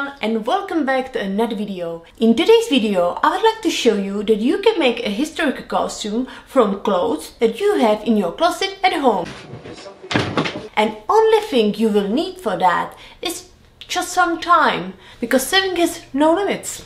everyone and welcome back to another video. In today's video I would like to show you that you can make a historical costume from clothes that you have in your closet at home. And only thing you will need for that is just some time because sewing has no limits.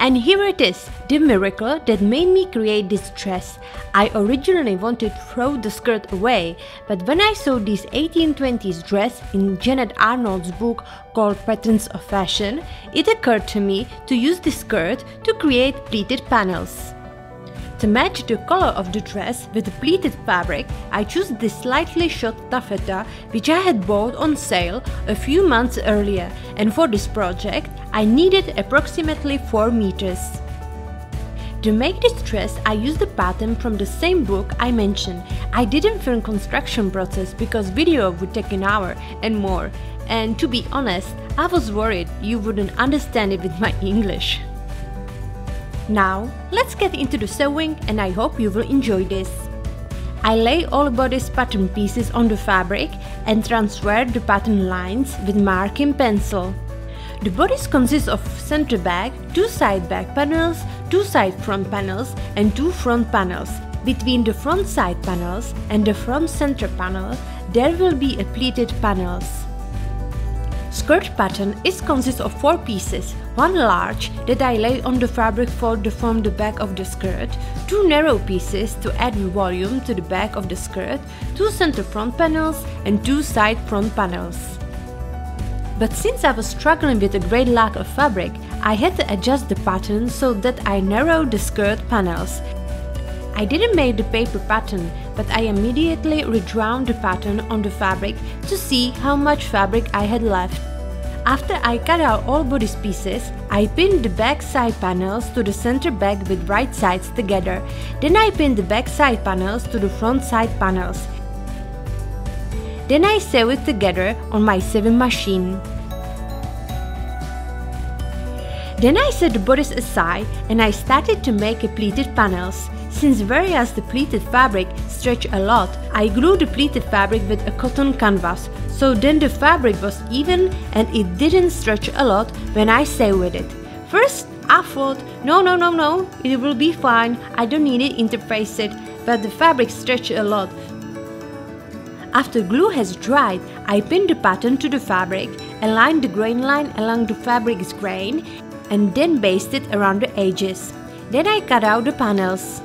And here it is, the miracle that made me create this dress. I originally wanted to throw the skirt away, but when I saw this 1820s dress in Janet Arnold's book called Patterns of Fashion, it occurred to me to use the skirt to create pleated panels. To match the color of the dress with the pleated fabric, I chose this slightly shot taffeta which I had bought on sale a few months earlier and for this project I needed approximately 4 meters. To make this dress, I used the pattern from the same book I mentioned. I didn't film construction process because video would take an hour and more. And to be honest, I was worried you wouldn't understand it with my English. Now, let's get into the sewing and I hope you will enjoy this. I lay all bodice pattern pieces on the fabric and transfer the pattern lines with marking pencil. The bodice consists of center back, two side back panels, two side front panels and two front panels. Between the front side panels and the front center panel, there will be a pleated panels. Skirt pattern is consists of four pieces, one large that I lay on the fabric fold to form the back of the skirt, two narrow pieces to add volume to the back of the skirt, two center front panels and two side front panels. But since I was struggling with a great lack of fabric, I had to adjust the pattern so that I narrowed the skirt panels. I didn't make the paper pattern, but I immediately redrawn the pattern on the fabric to see how much fabric I had left. After I cut out all bodice pieces, I pinned the back side panels to the center back with right sides together. Then I pinned the back side panels to the front side panels. Then I sew it together on my sewing machine. Then I set the bodice aside and I started to make pleated panels. Since various the pleated fabric stretch a lot, I glued the pleated fabric with a cotton canvas, so then the fabric was even and it didn't stretch a lot when I sewed with it. First, I thought, no, no, no, no, it will be fine, I don't need it interface it, but the fabric stretched a lot. After glue has dried, I pinned the pattern to the fabric, aligned the grain line along the fabric's grain, and then basted around the edges. Then I cut out the panels.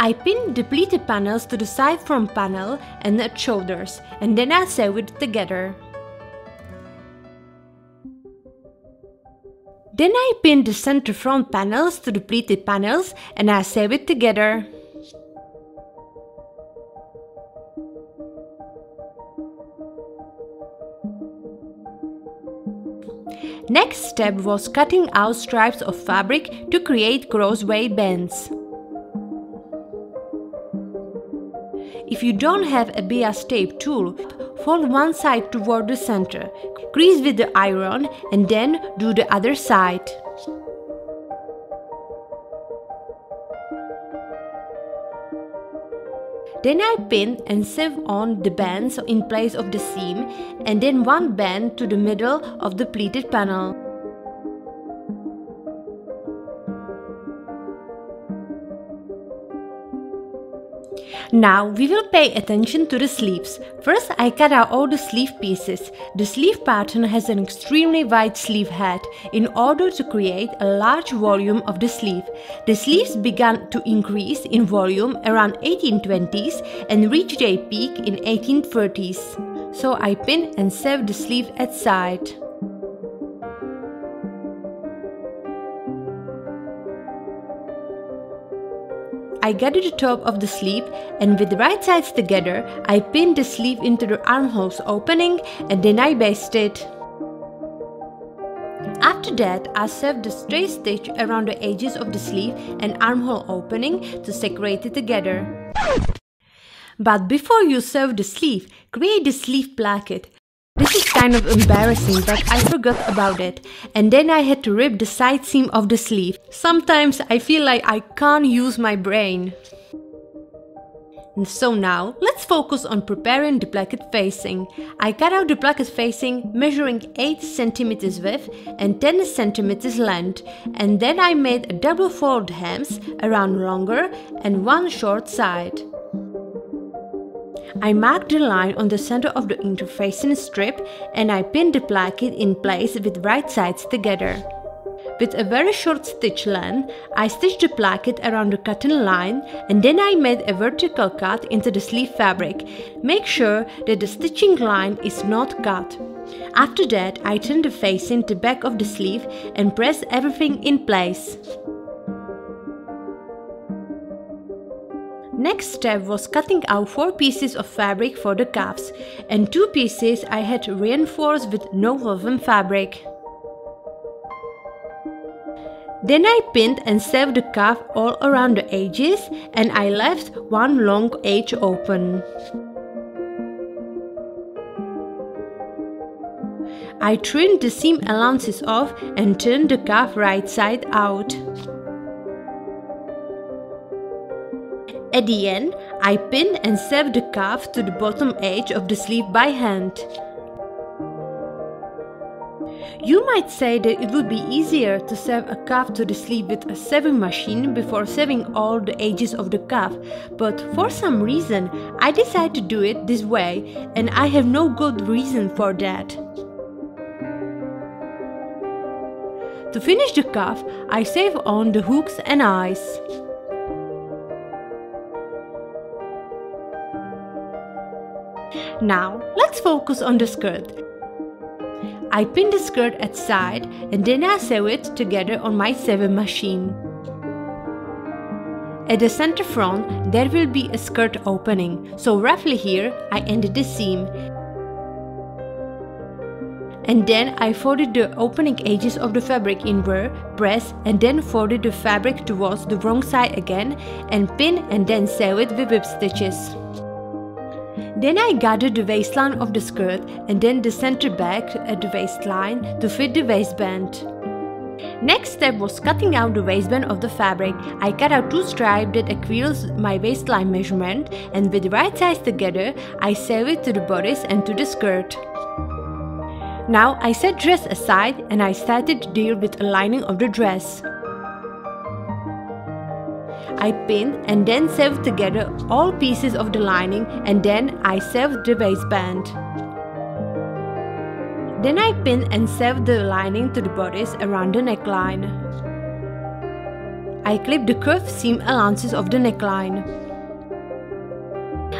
I pinned the pleated panels to the side front panel and the shoulders, and then I sew it together. Then I pinned the center front panels to the pleated panels and I sew it together. Next step was cutting out stripes of fabric to create crossway bands. If you don't have a bias tape tool, fold one side toward the center, crease with the iron and then do the other side. Then I pin and sew on the bands in place of the seam and then one band to the middle of the pleated panel. Now we will pay attention to the sleeves. First I cut out all the sleeve pieces. The sleeve pattern has an extremely wide sleeve head in order to create a large volume of the sleeve. The sleeves began to increase in volume around 1820s and reached a peak in 1830s. So I pin and sew the sleeve at side. I gathered the top of the sleeve and with the right sides together, I pinned the sleeve into the armholes opening and then I basted. After that, I sewed the straight stitch around the edges of the sleeve and armhole opening to separate it together. But before you sew the sleeve, create the sleeve placket. This is kind of embarrassing but I forgot about it and then I had to rip the side seam of the sleeve. Sometimes I feel like I can't use my brain. And So now, let's focus on preparing the placket facing. I cut out the placket facing measuring 8 cm width and 10 cm length and then I made a double fold hems around longer and one short side. I marked the line on the center of the interfacing strip and I pinned the placket in place with right sides together. With a very short stitch length, I stitched the placket around the cutting line and then I made a vertical cut into the sleeve fabric. Make sure that the stitching line is not cut. After that, I turned the facing to the back of the sleeve and press everything in place. Next step was cutting out 4 pieces of fabric for the cuffs and 2 pieces I had reinforced with non woven fabric. Then I pinned and sewed the cuff all around the edges and I left one long edge open. I trimmed the seam allowances off and turned the cuff right side out. At the end, I pinned and sewed the cuff to the bottom edge of the sleeve by hand. You might say that it would be easier to sew a cuff to the sleeve with a sewing machine before sewing all the edges of the cuff, but for some reason I decided to do it this way and I have no good reason for that. To finish the cuff, I sew on the hooks and eyes. Now, let's focus on the skirt. I pin the skirt at side and then I sew it together on my sewing machine. At the center front there will be a skirt opening, so roughly here I ended the seam. And then I folded the opening edges of the fabric inward, press and then folded the fabric towards the wrong side again and pin and then sew it with whip stitches. Then I gathered the waistline of the skirt and then the center back at the waistline to fit the waistband. Next step was cutting out the waistband of the fabric. I cut out two stripes that equals my waistline measurement and with the right sides together, I sew it to the bodice and to the skirt. Now I set dress aside and I started to deal with the lining of the dress. I pin and then sew together all pieces of the lining and then I sew the waistband. Then I pin and sew the lining to the bodice around the neckline. I clip the curved seam allowances of the neckline.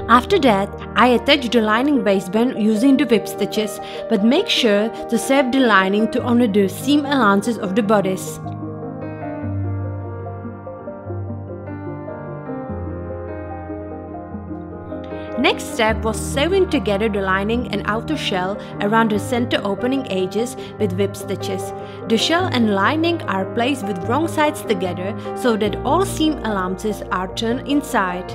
After that, I attach the lining waistband using the whip stitches, but make sure to sew the lining to honor the seam allowances of the bodice. Next step was sewing together the lining and outer shell around the center opening edges with whip stitches. The shell and lining are placed with wrong sides together so that all seam allowances are turned inside.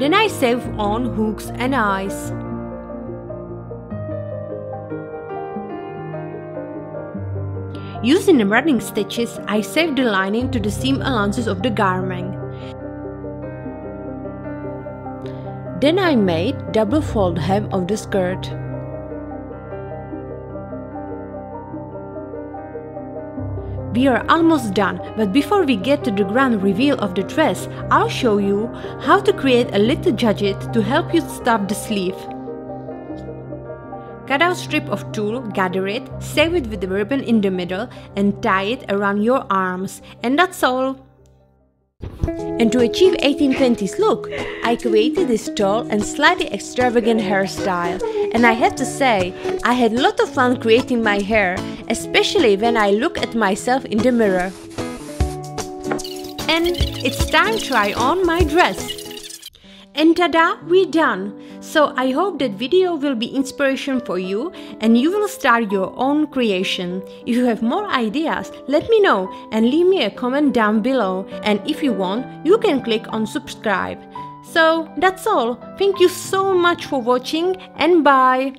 Then I sew on hooks and eyes. Using the running stitches, I sewed the lining to the seam allowances of the garment. Then I made double fold hem of the skirt. We are almost done, but before we get to the grand reveal of the dress, I'll show you how to create a little gadget to help you stop the sleeve. Cut out strip of tulle, gather it, sew it with the ribbon in the middle and tie it around your arms. And that's all. And to achieve 1820s look, I created this tall and slightly extravagant hairstyle. And I have to say, I had a lot of fun creating my hair, especially when I look at myself in the mirror. And it's time to try on my dress. And tada, we're done! So I hope that video will be inspiration for you and you will start your own creation. If you have more ideas, let me know and leave me a comment down below. And if you want, you can click on subscribe. So that's all. Thank you so much for watching and bye!